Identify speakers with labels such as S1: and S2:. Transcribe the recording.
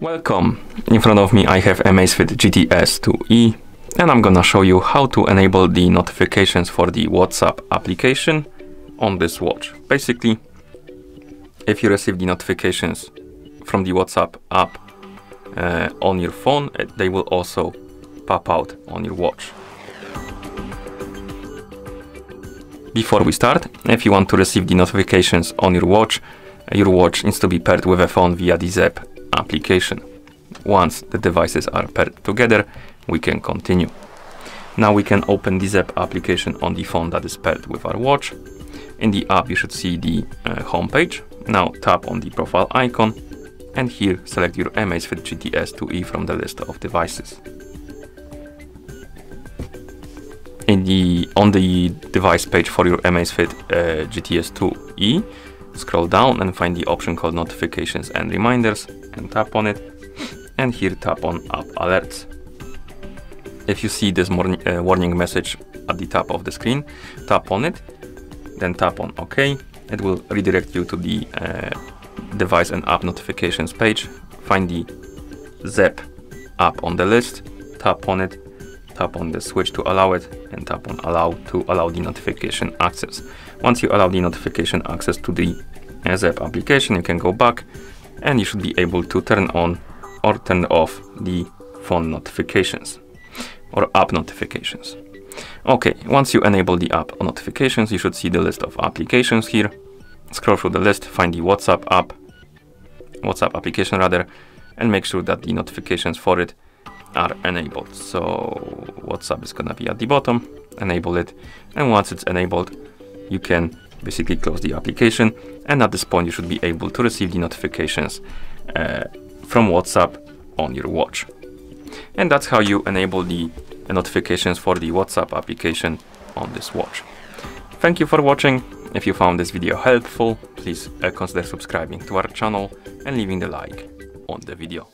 S1: Welcome! In front of me I have Amazfit GTS 2e and I'm gonna show you how to enable the notifications for the WhatsApp application on this watch. Basically, if you receive the notifications from the WhatsApp app uh, on your phone, uh, they will also pop out on your watch. Before we start, if you want to receive the notifications on your watch, uh, your watch needs to be paired with a phone via the Zepp application. Once the devices are paired together, we can continue. Now we can open the Zepp application on the phone that is paired with our watch. In the app, you should see the uh, home page. Now tap on the profile icon and here select your Amazfit GTS 2e from the list of devices. In the on the device page for your Amazfit uh, GTS 2e, scroll down and find the option called notifications and reminders and tap on it and here tap on app alerts. If you see this morning, uh, warning message at the top of the screen, tap on it, then tap on OK. It will redirect you to the uh, device and app notifications page. Find the Zepp app on the list, tap on it, tap on the switch to allow it, and tap on allow to allow the notification access. Once you allow the notification access to the Zepp application, you can go back and you should be able to turn on or turn off the phone notifications or app notifications. Okay, once you enable the app notifications, you should see the list of applications here. Scroll through the list, find the WhatsApp app, WhatsApp application rather, and make sure that the notifications for it are enabled. So WhatsApp is gonna be at the bottom, enable it, and once it's enabled, you can basically close the application, and at this point you should be able to receive the notifications uh, from WhatsApp on your watch. And that's how you enable the, notifications for the WhatsApp application on this watch. Thank you for watching. If you found this video helpful, please uh, consider subscribing to our channel and leaving the like on the video.